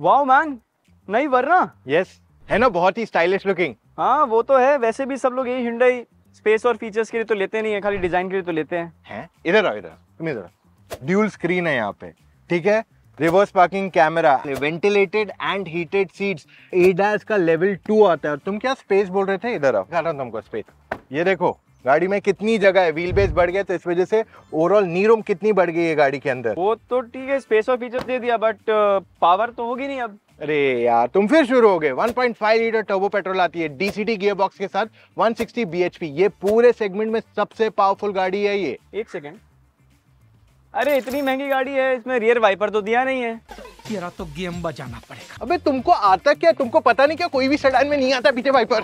Wow man नहीं वरना? Yes है ना बहुत ही स्टाइलिश लुकिंग हाँ वो तो है. वैसे भी सब लोग यही हिंडई स्पेस और फीचर्स के लिए तो लेते नहीं है खाली डिज़ाइन के लिए तो लेते हैं. हैं? इधर आओ इधर तुम इधर ड्यूल स्क्रीन है यहाँ पे. ठीक है? Reverse parking camera ventilated and heated seats ADAS का लेवल टू आता है. और तुम क्या स्पेस बोल रहे थे? इधर आओ. तुमको स्पेस ये देखो. गाड़ी में कितनी जगह है? व्हील बेस बढ़ गया तो इस वजह से ओवरऑल नी रूम कितनी बढ़ गई है गाड़ी के अंदर? वो तो ठीक है स्पेस और फीचर्स दे दिया बट पावर तो होगी नहीं अब। अरे यार तुम फिर शुरू हो गए। 1.5 लीटर टर्बो पेट्रोल आती है डीसीटी गियर बॉक्स के साथ 160 bhp ये पूरे सेगमेंट में सबसे पावरफुल गाड़ी है ये। एक सेकेंड अरे इतनी महँगी गाड़ी है इसमें रियर वाइपर तो दिया नहीं है। तेरा तो गेम बजाना पड़ेगा। अबे तुमको आता क्या? तुमको पता नहीं क्या कोई भी सेडान में नहीं आता पीछे वाइपर